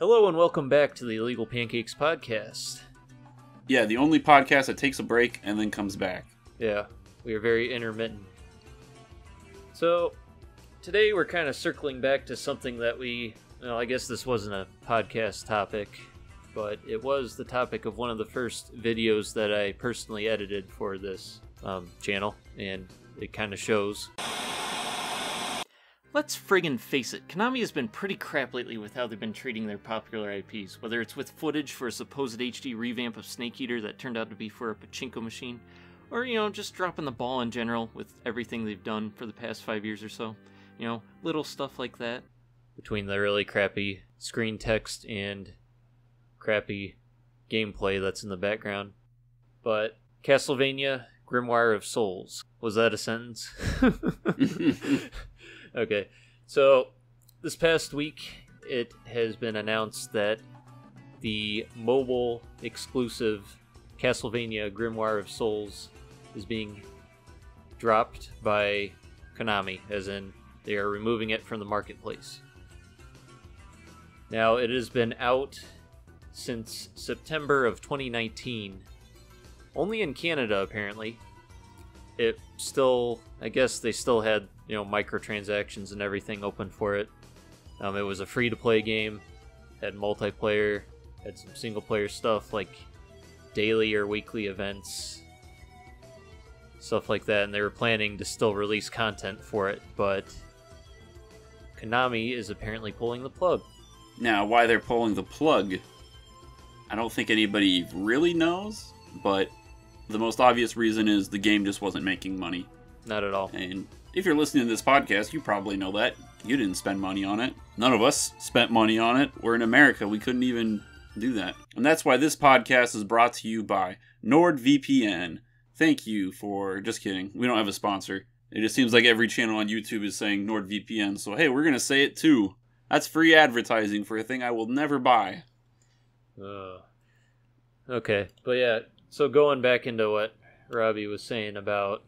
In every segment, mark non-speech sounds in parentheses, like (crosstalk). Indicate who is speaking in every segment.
Speaker 1: Hello and welcome back to the Illegal Pancakes podcast.
Speaker 2: Yeah, the only podcast that takes a break and then comes back.
Speaker 1: Yeah, we are very intermittent. So, today we're kind of circling back to something that we, well, I guess this wasn't a podcast topic, but it was the topic of one of the first videos that I personally edited for this um, channel, and it kind of shows. Let's friggin' face it, Konami has been pretty crap lately with how they've been treating their popular IPs, whether it's with footage for a supposed HD revamp of Snake Eater that turned out to be for a pachinko machine, or, you know, just dropping the ball in general with everything they've done for the past five years or so. You know, little stuff like that. Between the really crappy screen text and crappy gameplay that's in the background. But Castlevania Grimoire of Souls. Was that a sentence? (laughs) (laughs) okay. So, this past week, it has been announced that the mobile exclusive Castlevania Grimoire of Souls is being dropped by Konami, as in they are removing it from the marketplace. Now, it has been out since September of 2019, only in Canada apparently. It still, I guess they still had, you know, microtransactions and everything open for it. Um, it was a free to play game, had multiplayer, had some single player stuff like daily or weekly events, stuff like that, and they were planning to still release content for it, but Konami is apparently pulling the plug.
Speaker 2: Now, why they're pulling the plug, I don't think anybody really knows, but the most obvious reason is the game just wasn't making money.
Speaker 1: Not at all.
Speaker 2: And if you're listening to this podcast, you probably know that. You didn't spend money on it. None of us spent money on it. We're in America. We couldn't even do that. And that's why this podcast is brought to you by NordVPN. Thank you for. Just kidding. We don't have a sponsor. It just seems like every channel on YouTube is saying NordVPN. So, hey, we're going to say it too. That's free advertising for a thing I will never buy.
Speaker 1: Uh, okay, but yeah, so going back into what Robbie was saying about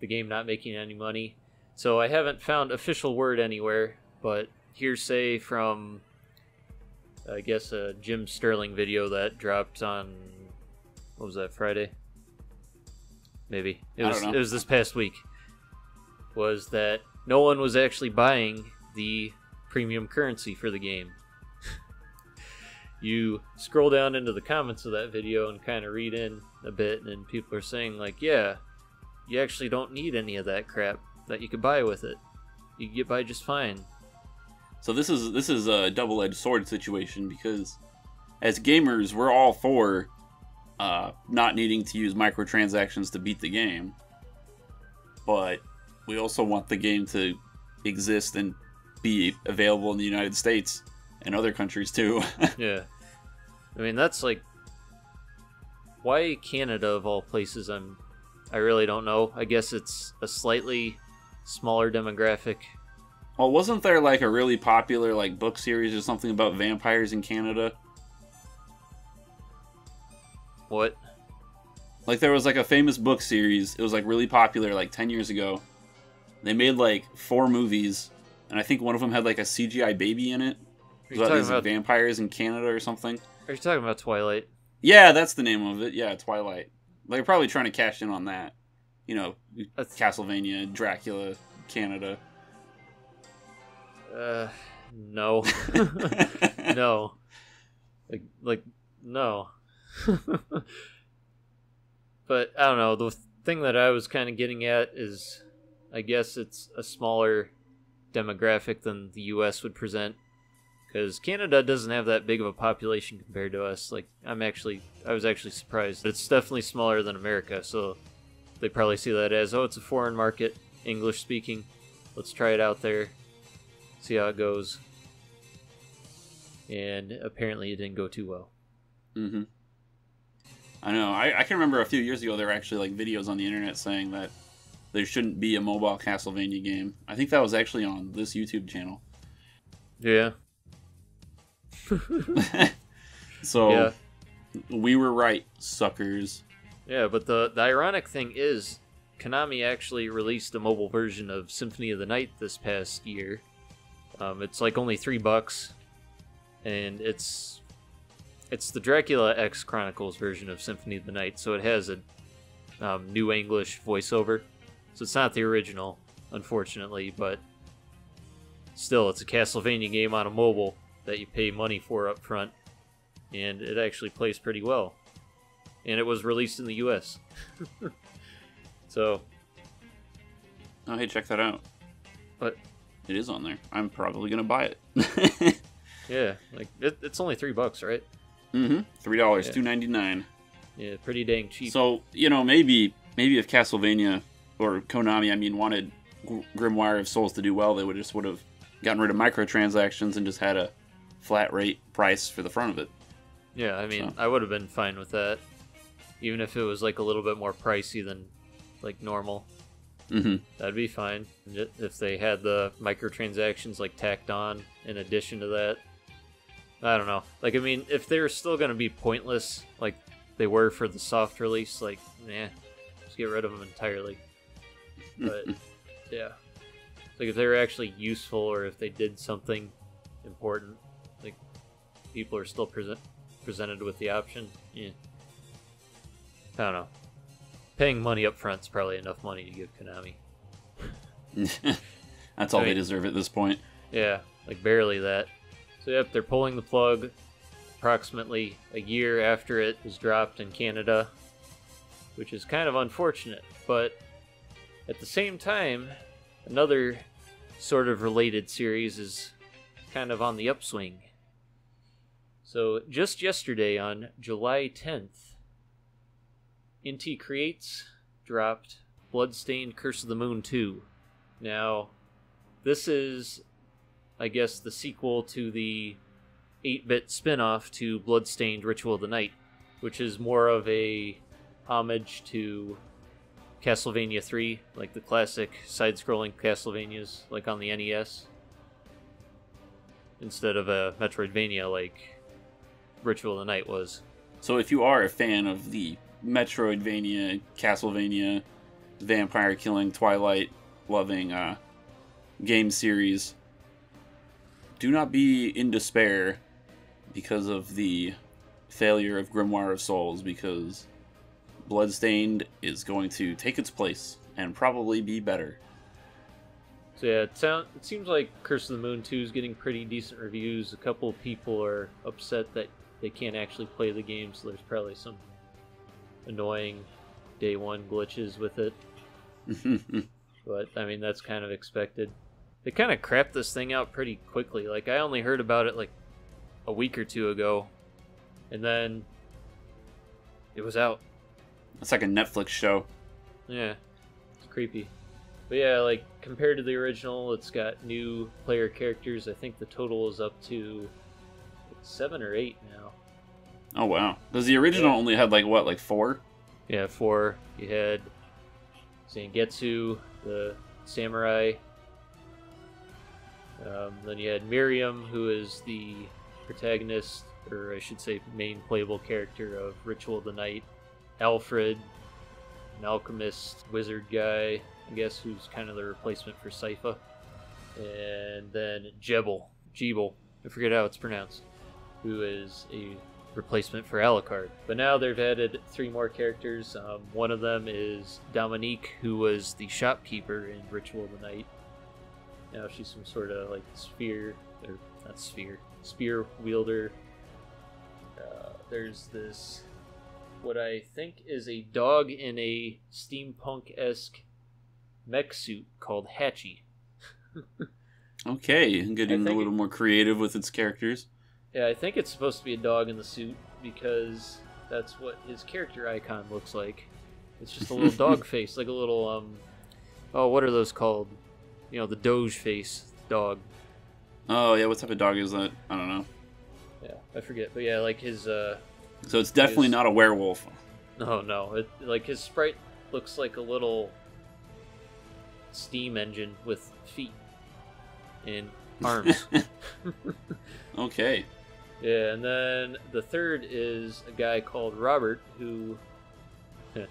Speaker 1: the game not making any money. So I haven't found official word anywhere, but hearsay from I guess a Jim Sterling video that dropped on what was that Friday? Maybe it was it was this past week. Was that no one was actually buying the premium currency for the game. You scroll down into the comments of that video and kind of read in a bit, and people are saying like, "Yeah, you actually don't need any of that crap that you could buy with it. You can get by just fine."
Speaker 2: So this is this is a double-edged sword situation because as gamers, we're all for uh, not needing to use microtransactions to beat the game, but we also want the game to exist and be available in the United States and other countries too. (laughs)
Speaker 1: yeah, I mean that's like why Canada of all places. I'm I really don't know. I guess it's a slightly smaller demographic.
Speaker 2: well, wasn't there like a really popular like book series or something about vampires in Canada?
Speaker 1: What?
Speaker 2: Like there was like a famous book series. It was like really popular like 10 years ago. They made like four movies and I think one of them had like a CGI baby in it.
Speaker 1: Are you talking about?
Speaker 2: vampires in Canada or something.
Speaker 1: Are you talking about Twilight?
Speaker 2: Yeah, that's the name of it. Yeah, Twilight. They're probably trying to cash in on that. You know,
Speaker 1: That's-
Speaker 2: Castlevania, Dracula, Canada.
Speaker 1: Uh, no, (laughs) (laughs) no, like like no. (laughs) but I don't know. The thing that I was kind of getting at is, I guess it's a smaller demographic than the U.S. would present, because Canada doesn't have that big of a population compared to us. Like I'm actually, I was actually surprised. It's definitely smaller than America, so they probably see that as, oh, it's a foreign market, English speaking. Let's try it out there, see how it goes. And apparently, it didn't go too well.
Speaker 2: hmm I know. I, I can remember a few years ago there were actually like videos on the internet saying that there shouldn't be a mobile Castlevania game. I think that was actually on this YouTube channel.
Speaker 1: Yeah, (laughs)
Speaker 2: so
Speaker 1: yeah,
Speaker 2: we were right, suckers.
Speaker 1: yeah. But the the ironic thing is, Konami actually released a mobile version of Symphony of the Night this past year. Um, it's like only three bucks, and it's it's the Dracula X Chronicles version of Symphony of the Night, so it has a um, new English voiceover. So it's not the original, unfortunately, but still, it's a Castlevania game on a mobile that you pay money for up front, and it actually plays pretty well. And it was released in the U.S. (laughs) so,
Speaker 2: Oh, hey, check that out.
Speaker 1: but
Speaker 2: It is on there. I'm probably gonna buy it. (laughs)
Speaker 1: yeah, like it, it's only three bucks, right?
Speaker 2: mm-hmm. Three dollars,
Speaker 1: Yeah.
Speaker 2: two ninety nine.
Speaker 1: Yeah, pretty dang cheap.
Speaker 2: So you know, maybe maybe if Castlevania or Konami, I mean, wanted Gr- Grimoire of Souls to do well, they would just would have gotten rid of microtransactions and just had a flat rate price for the front of it.
Speaker 1: Yeah, I mean,
Speaker 2: So-
Speaker 1: I would have been fine with that, even if it was like a little bit more pricey than like normal.
Speaker 2: Mm-hmm.
Speaker 1: That'd be fine if they had the microtransactions like tacked on in addition to that. I don't know. Like, I mean, if they're still gonna be pointless, like they were for the soft release, like, nah, just get rid of them entirely. (laughs) But yeah, like if they were actually useful or if they did something important, people are still present presented with the option. Yeah, I don't know. Paying money up front is probably enough money to give Konami. (laughs)
Speaker 2: That's all
Speaker 1: I
Speaker 2: they deserve at this point.
Speaker 1: Yeah, like barely that. So yep, they're pulling the plug approximately a year after it was dropped in Canada, which is kind of unfortunate, but at the same time, another sort of related series is kind of on the upswing. So just yesterday on July 10th, Inti Creates dropped Bloodstained Curse of the Moon 2. Now, this is I guess, the sequel to the 8 bit spin off to Bloodstained Ritual of the Night, which is more of a homage to Castlevania 3, like the classic side scrolling Castlevanias, like on the NES, instead of a Metroidvania like Ritual of the Night was.
Speaker 2: So if you are a fan of the Metroidvania, Castlevania, vampire killing, Twilight loving uh, game series, do not be in despair because of the failure of Grimoire of Souls, because Bloodstained is going to take its place and probably be better.
Speaker 1: So yeah, it sound it seems like Curse of the Moon 2 is getting pretty decent reviews. A couple of people are upset that they can't actually play the game, so there's probably some annoying day one glitches with it. (laughs) But I mean that's kind of expected. They kind of crapped this thing out pretty quickly. Like I only heard about it like a week or two ago, and then it was out.
Speaker 2: it's like a Netflix show.
Speaker 1: Yeah, it's creepy. But yeah, like compared to the original, it's got new player characters. I think the total is up to seven or eight now.
Speaker 2: Oh wow! Does the original
Speaker 1: Yeah.
Speaker 2: only had like what, like four?
Speaker 1: Yeah, four. You had Zangetsu, the samurai. Um, then you had Miriam, who is the protagonist, or I should say, main playable character of Ritual of the Night. Alfred, an alchemist wizard guy, I guess, who's kind of the replacement for Sypha. And then Gebel, Gebel, I forget how it's pronounced, who is a replacement for Alucard. But now they've added three more characters. Um, one of them is Dominique, who was the shopkeeper in Ritual of the Night. Now she's some sort of like sphere, or not sphere, spear wielder. Uh, there's this, what I think is a dog in a steampunk esque mech suit called Hachi. (laughs)
Speaker 2: Okay, getting a little more creative with its characters.
Speaker 1: Yeah, I think it's supposed to be a dog in the suit because that's what his character icon looks like. It's just a little (laughs) dog face, like a little um oh, what are those called? You know, the Doge face dog.
Speaker 2: Oh yeah, what type of dog is that? I don't know.
Speaker 1: Yeah, I forget. But yeah, like his uh
Speaker 2: So it's definitely
Speaker 1: Is-
Speaker 2: not a werewolf.
Speaker 1: no, no, it like his sprite looks like a little steam engine with feet and arms. (laughs)
Speaker 2: Okay.
Speaker 1: Yeah, and then the third is a guy called Robert who (laughs)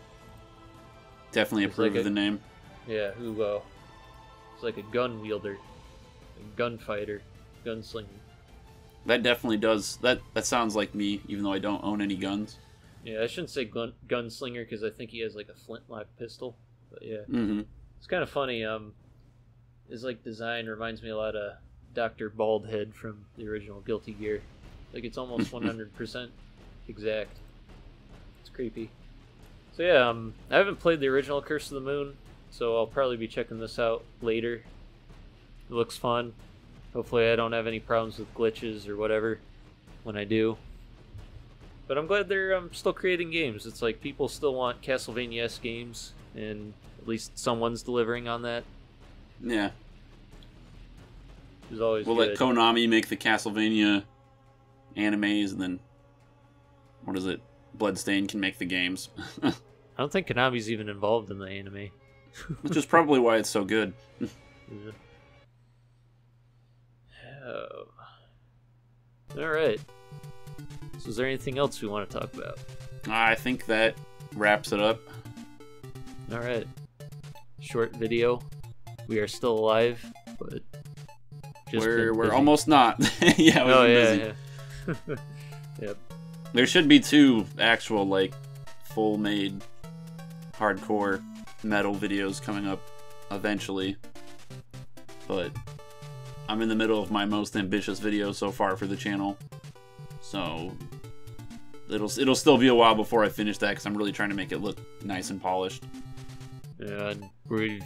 Speaker 2: Definitely approve
Speaker 1: like
Speaker 2: of
Speaker 1: a-
Speaker 2: the name.
Speaker 1: Yeah, who uh is like a gun wielder, a gunfighter, gunslinger.
Speaker 2: that definitely does. That that sounds like me, even though I don't own any guns.
Speaker 1: Yeah, I shouldn't say gun- gunslinger because I think he has like a flintlock pistol. But yeah,
Speaker 2: Mm-hmm.
Speaker 1: it's kind of funny. Um, his like design reminds me a lot of Doctor Baldhead from the original Guilty Gear. Like it's almost (laughs) one hundred percent exact. It's creepy. So yeah, um, I haven't played the original Curse of the Moon, so I'll probably be checking this out later. It looks fun. Hopefully, I don't have any problems with glitches or whatever when I do. But I'm glad they're um, still creating games. It's like people still want Castlevania S games, and at least someone's delivering on that.
Speaker 2: Yeah.
Speaker 1: Always
Speaker 2: We'll
Speaker 1: good.
Speaker 2: let Konami make the Castlevania animes, and then what is it? Bloodstain can make the games, (laughs)
Speaker 1: I don't think Konami's even involved in the anime.
Speaker 2: which is probably why it's so good. (laughs)
Speaker 1: Yeah. Oh. All right. So, is there anything else we want to talk about?
Speaker 2: I think that wraps it up.
Speaker 1: All right. Short video. We are still alive, but just
Speaker 2: we're we're
Speaker 1: busy.
Speaker 2: almost not. (laughs) yeah, we've
Speaker 1: Oh
Speaker 2: been
Speaker 1: yeah,
Speaker 2: busy.
Speaker 1: yeah. Yep.
Speaker 2: There should be two actual like full made hardcore metal videos coming up eventually. But I'm in the middle of my most ambitious video so far for the channel. So it'll it'll still be a while before I finish that cuz I'm really trying to make it look nice and polished.
Speaker 1: And we've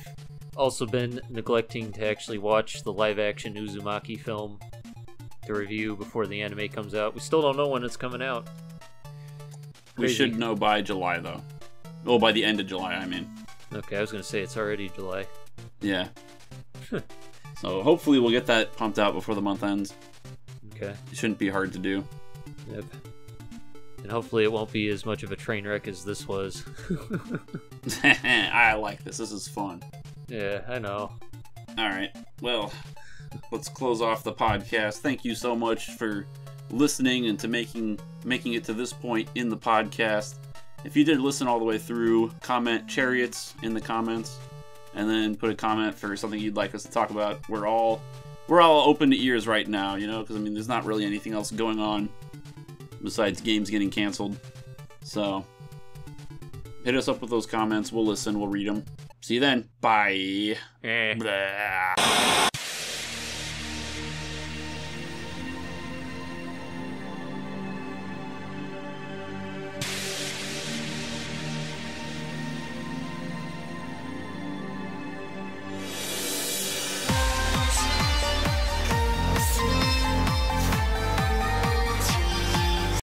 Speaker 1: also been neglecting to actually watch the live action Uzumaki film to review before the anime comes out. We still don't know when it's coming out.
Speaker 2: We should know by July though. Well, by the end of July, I mean.
Speaker 1: Okay, I was gonna say it's already July.
Speaker 2: Yeah. so hopefully we'll get that pumped out before the month ends.
Speaker 1: Okay.
Speaker 2: It shouldn't be hard to do.
Speaker 1: Yep. And hopefully it won't be as much of a train wreck as this was. (laughs) (laughs)
Speaker 2: I like this. This is fun.
Speaker 1: yeah, I know.
Speaker 2: All right. Well, let's close off the podcast. Thank you so much for listening and to making making it to this point in the podcast. If you did listen all the way through, comment chariots in the comments and then put a comment for something you'd like us to talk about. We're all we're all open to ears right now, you know, because I mean there's not really anything else going on besides games getting canceled. So hit us up with those comments. We'll listen, we'll read them. See you then. Bye.
Speaker 1: Eh.